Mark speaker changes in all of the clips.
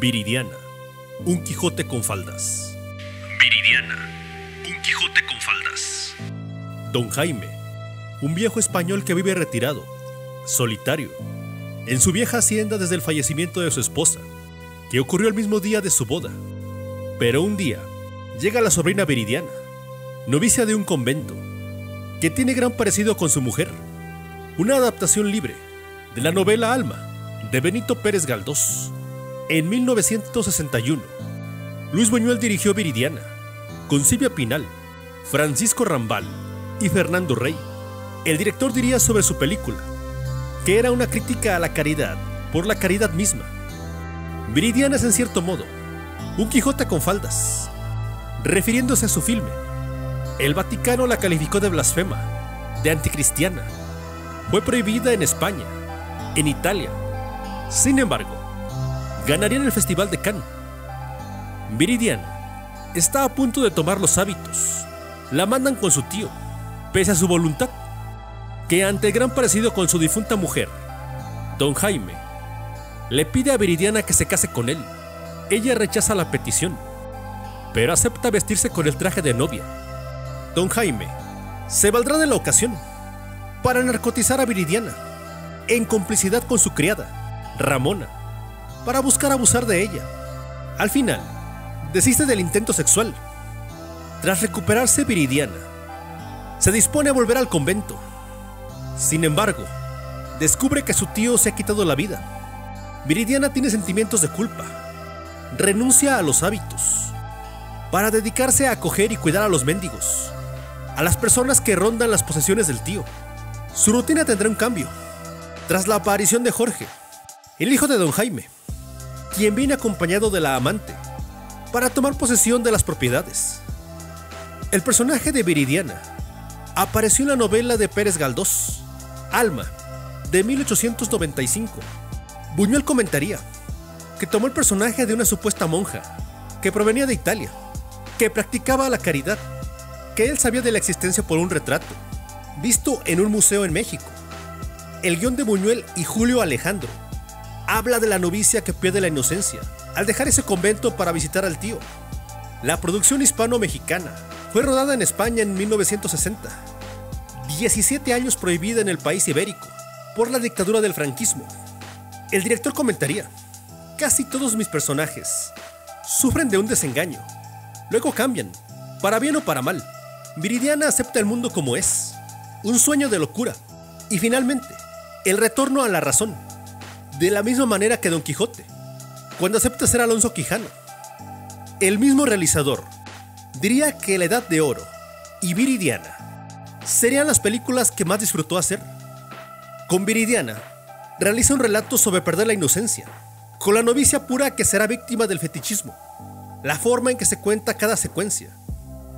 Speaker 1: Viridiana, un Quijote con faldas.
Speaker 2: Viridiana, un Quijote con faldas.
Speaker 1: Don Jaime, un viejo español que vive retirado, solitario, en su vieja hacienda desde el fallecimiento de su esposa, que ocurrió el mismo día de su boda. Pero un día llega la sobrina Viridiana, novicia de un convento, que tiene gran parecido con su mujer, una adaptación libre de la novela Alma de Benito Pérez Galdós. En 1961, Luis Buñuel dirigió Viridiana, con Silvia Pinal, Francisco Rambal y Fernando Rey. El director diría sobre su película, que era una crítica a la caridad por la caridad misma. Viridiana es en cierto modo un Quijote con faldas, refiriéndose a su filme. El Vaticano la calificó de blasfema, de anticristiana. Fue prohibida en España, en Italia. Sin embargo, ganaría en el Festival de Cannes. Viridiana está a punto de tomar los hábitos. La mandan con su tío, pese a su voluntad, que ante el gran parecido con su difunta mujer, don Jaime, le pide a Viridiana que se case con él. Ella rechaza la petición, pero acepta vestirse con el traje de novia. Don Jaime se valdrá de la ocasión para narcotizar a Viridiana, en complicidad con su criada, Ramona, para buscar abusar de ella. Al final, desiste del intento sexual. Tras recuperarse Viridiana, se dispone a volver al convento. Sin embargo, descubre que su tío se ha quitado la vida. Viridiana tiene sentimientos de culpa. Renuncia a los hábitos para dedicarse a acoger y cuidar a los mendigos, a las personas que rondan las posesiones del tío. Su rutina tendrá un cambio tras la aparición de Jorge, el hijo de don Jaime, quien viene acompañado de la amante para tomar posesión de las propiedades. El personaje de Viridiana apareció en la novela de Pérez Galdós, Alma, de 1895. Buñuel comentaría que tomó el personaje de una supuesta monja que provenía de Italia, que practicaba la caridad, que él sabía de la existencia por un retrato, visto en un museo en México. El guion de Buñuel y Julio Alejandro habla de la novicia que pierde la inocencia al dejar ese convento para visitar al tío. La producción hispano-mexicana fue rodada en España en 1960. 17 años prohibida en el país ibérico por la dictadura del franquismo. El director comentaría, casi todos mis personajes sufren de un desengaño. Luego cambian, para bien o para mal. Viridiana acepta el mundo como es, un sueño de locura. Y finalmente, el retorno a la razón, de la misma manera que Don Quijote, cuando acepta ser Alonso Quijano. El mismo realizador diría que La Edad de Oro y Viridiana serían las películas que más disfrutó hacer. Con Viridiana, realiza un relato sobre perder la inocencia, con la novicia pura que será víctima del fetichismo, la forma en que se cuenta cada secuencia,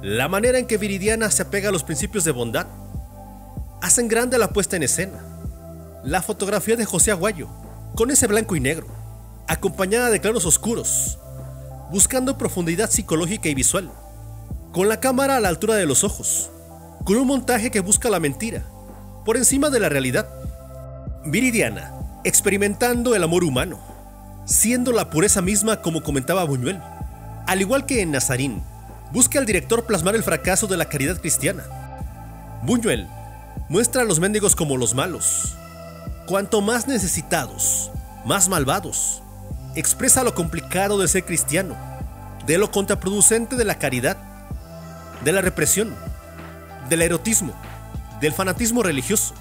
Speaker 1: la manera en que Viridiana se apega a los principios de bondad, hacen grande la puesta en escena, la fotografía de José Aguayo, con ese blanco y negro, acompañada de claros oscuros, buscando profundidad psicológica y visual, con la cámara a la altura de los ojos, con un montaje que busca la mentira, por encima de la realidad. Viridiana, experimentando el amor humano, siendo la pureza misma como comentaba Buñuel. Al igual que en Nazarín, busca al director plasmar el fracaso de la caridad cristiana. Buñuel muestra a los mendigos como los malos. Cuanto más necesitados, más malvados. Expresa lo complicado de ser cristiano, de lo contraproducente de la caridad, de la represión, del erotismo, del fanatismo religioso.